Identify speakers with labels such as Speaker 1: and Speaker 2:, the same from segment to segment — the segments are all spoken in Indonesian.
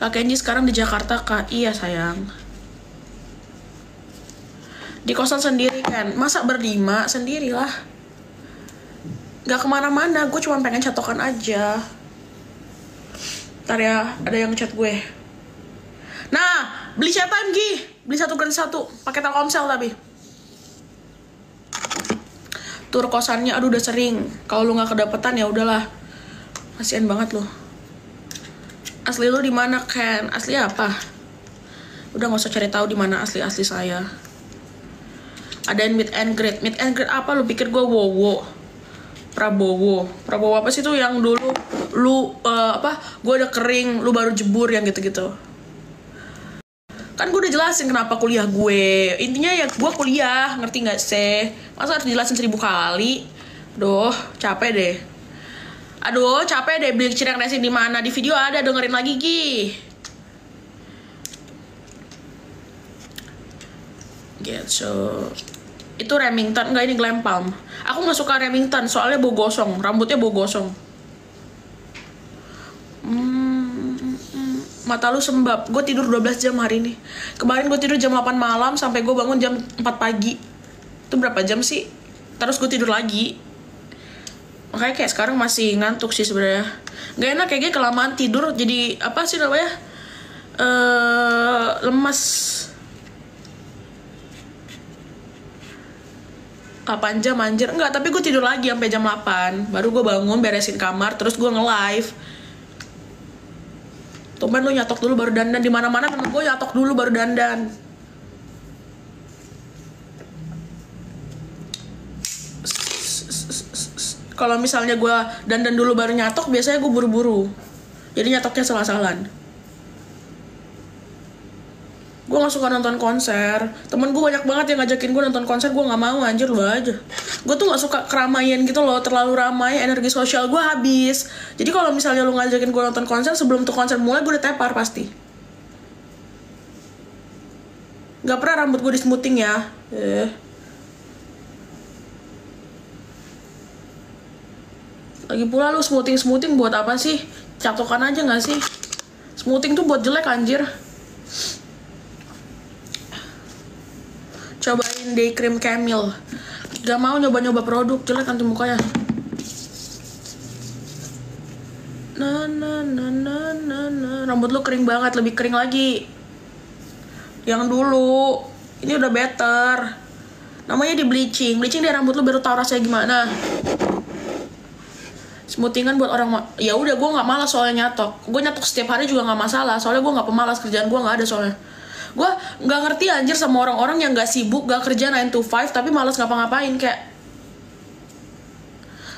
Speaker 1: Kak Kenji sekarang di Jakarta kak. Iya sayang. Di kosan sendiri kan Masa berlima? Sendirilah. Gak ke mana-mana. Gue cuma pengen catokan aja. Ntar ya Ada yang chat gue. Nah Beli siapa MG Beli satu gratis satu. Pakai Telkomsel tapi. Tur kosannya aduh udah sering. Kalau lu nggak kedapetan ya udahlah. Kasian banget lu Asli lu di mana Ken? Asli apa? Udah nggak usah cari tahu di mana asli asli saya. Adain meet and greet. Meet and greet apa? Lu pikir gue wowo? Prabowo. Prabowo apa sih tuh yang dulu lu eh, apa? Gue udah kering, lu baru jebur yang gitu-gitu. Kan gue udah jelasin kenapa kuliah gue. Intinya ya gue kuliah, ngerti nggak sih? Masa harus jelasin seribu kali? Duh, capek deh. Aduh, capek deh beli cireng racing di mana? Di video ada, dengerin lagi, Gi. Gitu. Itu Remington, enggak ini Glam Palm. Aku nggak suka Remington, soalnya bau gosong. Rambutnya bau gosong. Hmm, mata lu sembab. Gue tidur 12 jam hari ini. Kemarin gue tidur jam 8 malam sampai gue bangun jam 4 pagi. Itu berapa jam sih? Terus gue tidur lagi makanya kayak sekarang masih ngantuk sih sebenarnya. Nggak enak kayak kelamaan tidur jadi apa sih namanya? Eh lemas 8 jam anjir? Enggak tapi gue tidur lagi sampai jam 8 baru gue bangun beresin kamar terus gue nge-live. Tumben lu nyatok dulu baru dandan. Di mana-mana temen gue nyatok dulu baru dandan kalau misalnya gue dandan dulu baru nyatok biasanya gue buru-buru. Jadi nyatoknya salah-salan gue gak suka nonton konser. Temen gue banyak banget yang ngajakin gue nonton konser gue gak mau anjir lu aja. Gue tuh gak suka keramaian gitu loh terlalu ramai energi sosial gue habis. Jadi kalau misalnya lu ngajakin gue nonton konser sebelum tuh konser mulai gue udah tepar pasti. Gak pernah rambut gue di smoothing ya. Eh. Lagi pula lu smoothing-smoothing buat apa sih? Catokan aja gak sih? Smoothing tuh buat jelek anjir. Cobain day cream Camille. Gak mau nyoba-nyoba produk, jelek nanti mukanya. Na na na na na na. Rambut lu kering banget, lebih kering lagi. Yang dulu. Ini udah better. Namanya di bleaching. Bleaching dia rambut lu baru tau rasanya gimana smoothingan buat orang ya udah gue nggak malas soalnya nyatok. Gue nyatok setiap hari juga nggak masalah soalnya gue nggak pemalas kerjaan gue nggak ada soalnya. Gue nggak ngerti anjir sama orang-orang yang nggak sibuk gak kerja 9 to 5 tapi malas ngapa-ngapain kayak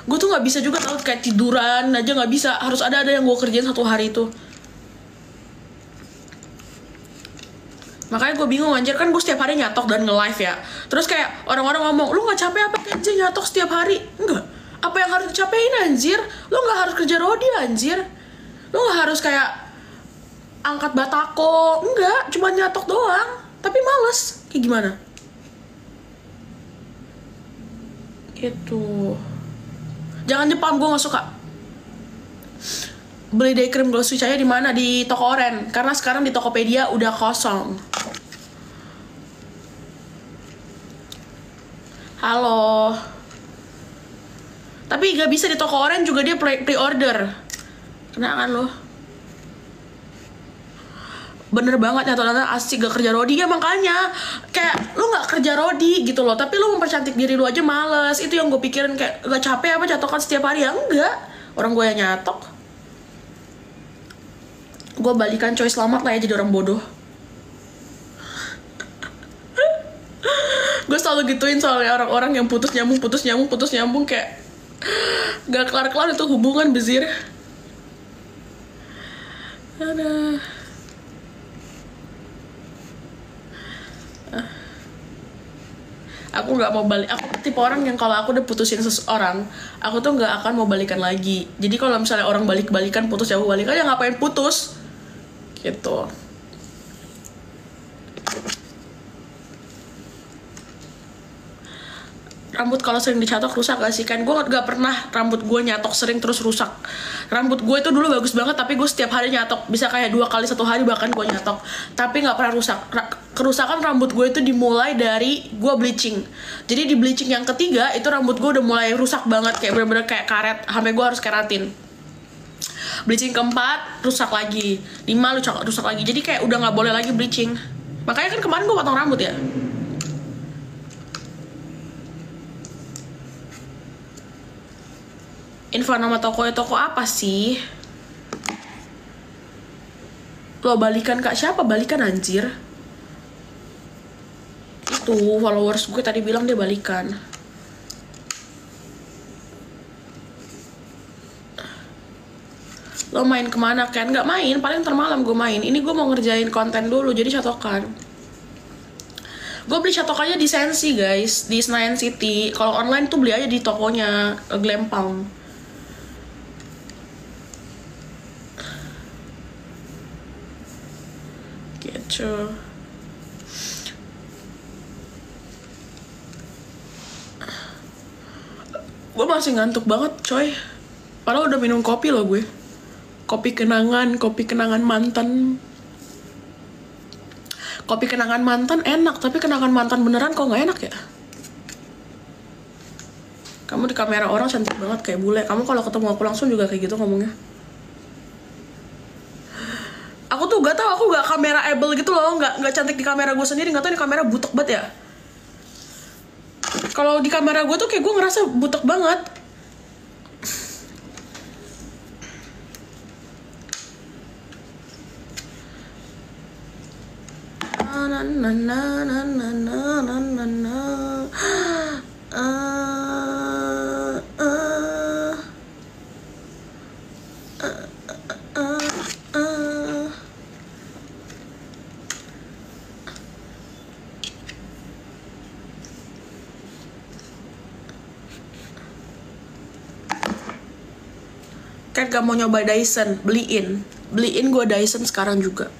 Speaker 1: gue tuh nggak bisa juga tau kayak tiduran aja nggak bisa. Harus ada ada yang gue kerjain satu hari itu makanya gue bingung anjir. Kan gue setiap hari nyatok dan nge-live ya. Terus kayak orang-orang ngomong lu nggak capek apa Kenji? Nyatok setiap hari? Enggak apa yang harus dicapain anjir? Lu nggak harus kerja rodi anjir. Lu nggak harus kayak angkat batako. Enggak cuma nyatok doang. Tapi males. Kayak gimana? Gitu. Jangan Jepang gue nggak suka. Beli day cream glow switch aja di mana? Di toko oren. Karena sekarang di Tokopedia udah kosong. Halo tapi gak bisa di toko oren juga dia pre- pre-order. Kena kan lo? Bener banget ya ternyata asik gak kerja rodi. Ya makanya kayak lu nggak kerja rodi gitu loh. Tapi lu mempercantik diri lu aja males. Itu yang gue pikirin kayak gak capek apa catokan setiap hari? Ya enggak. Orang gue yang nyatok. Gue balikan coy. Selamat lah ya jadi orang bodoh. Gue selalu gituin soalnya orang-orang yang putus nyambung putus nyambung putus nyambung kayak gak kelar-kelar itu hubungan bezir. Ada. Aku nggak mau balik. Aku tipe orang yang kalau aku udah putusin seseorang aku tuh nggak akan mau balikan lagi. Jadi kalau misalnya orang balik balikan putus ya aku balikan ya ngapain putus? Gitu rambut kalau sering dicatok rusak gak sih? Kan gue gak pernah rambut gue nyatok sering terus rusak. Rambut gue itu dulu bagus banget tapi gue setiap hari nyatok. Bisa kayak dua kali satu hari bahkan gue nyatok. Tapi nggak pernah rusak. Ra- kerusakan rambut gue itu dimulai dari gue bleaching. Jadi di bleaching yang ketiga itu rambut gue udah mulai rusak banget. Kayak bener-bener kayak karet. Sampai gue harus keratin. Bleaching keempat rusak lagi. Lima rusak rusak lagi. Jadi kayak udah nggak boleh lagi bleaching. Makanya kan kemarin gue potong rambut ya info nama toko toko apa sih? Lo balikan kak siapa? Balikan anjir. Itu followers gue tadi bilang dia balikan. Lo main ke mana kan nggak main paling ntar malam gue main. Ini gue mau ngerjain konten dulu jadi catokan. Gue beli catokannya di Sensi guys. Di Senayan City. Kalau online tuh beli aja di tokonya Glempang gitu gue masih ngantuk banget coy. Padahal udah minum kopi loh gue. Kopi kenangan kopi kenangan mantan. Kopi kenangan mantan enak tapi kenangan mantan beneran kok nggak enak ya? Kamu di kamera orang cantik banget kayak bule. Kamu kalau ketemu aku langsung juga kayak gitu ngomongnya aku tuh gak tau aku gak kamera able gitu loh nggak nggak cantik di kamera gue sendiri nggak tau di kamera butek banget ya. Kalau di kamera gue tuh kayak gue ngerasa butek banget. Na na na na kan gak mau nyoba Dyson. Beliin. Beliin gue Dyson sekarang juga